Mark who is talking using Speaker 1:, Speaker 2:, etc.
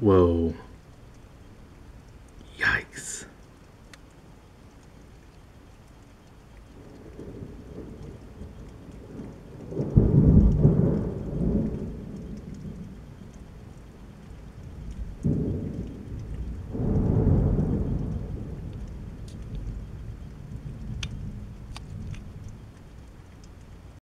Speaker 1: Whoa. Yikes.